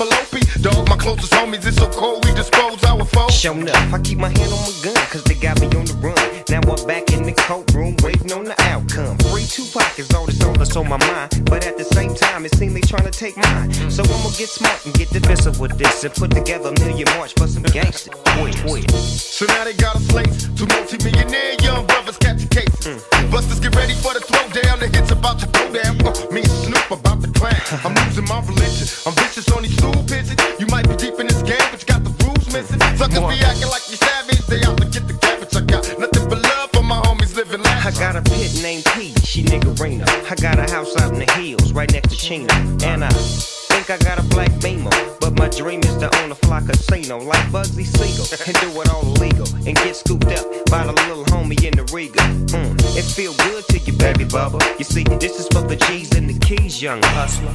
OP. Dog, my closest homies, it's so cold, we dispose our foes. Show enough, I keep my hand on my gun, cause they got me on the run. Now I'm back in the courtroom, waiting on the outcome. Free Tupac is all that's all that's on my mind. But at the same time, it seems they trying to take mine. So I'ma get smart and get defensive with this and put together a million march for some gangster. Wait, wait. So now they got us slaves two multi-millionaire young brothers catch catching cases. Busters get ready for the throwdown, the hits about to go down. Uh, me and Snoop about to I'm losing my religion. I'm vicious on these stool pigeons. You might be deep in this game, but you got the rules missing. Suckers be acting like you savage, they out to get the cabbage. I got nothing but love for my homies living I got a pit named P, she niggerina. I got a house out in the hills, right next to Chino. And I think I got a black beamer. Dream is to own a fly casino like Bugsy Siegel. And do it all illegal. And get scooped up by the little homie in the Regal. Mm, it feel good to you, baby bubba. You see, this is for the G's and the keys, young hustler.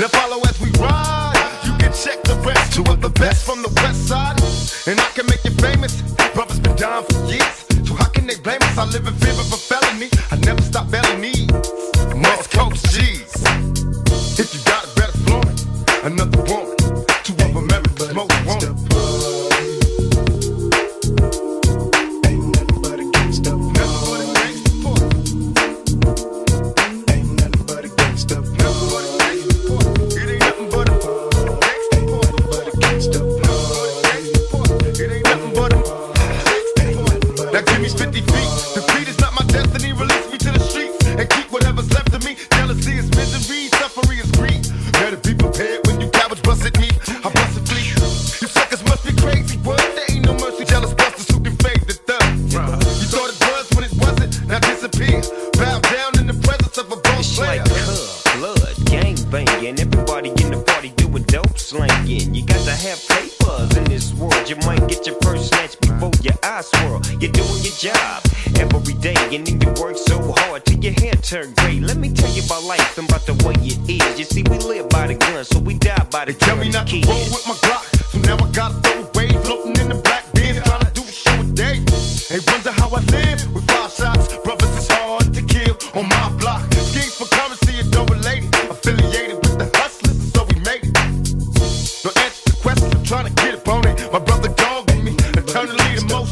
Now follow as we ride. You can check the rest. Two of the best from the west side. And I can make you famous. Brothers been down for years. So how can they blame us? I live in fear of a felony. I never stop belly needs. West Coast G's. If you got it, better flaunt. Another woman. Everybody in the party doing dope slanging. You got to have papers in this world. You might get your first snatch before your eyes swirl. You're doing your job every day, and then you work so hard till your hair turn gray. Let me tell you about life and about the way it is. You see, we live by the gun, so we die by the They tell gun me not to roll with my Glock, so now I gotta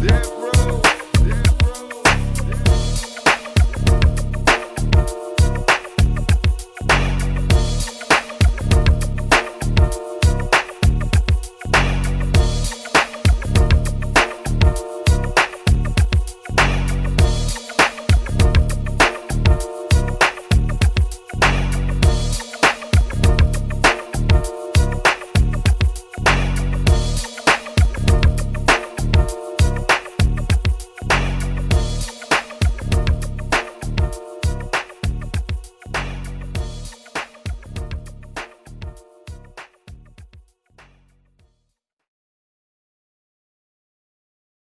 Depois.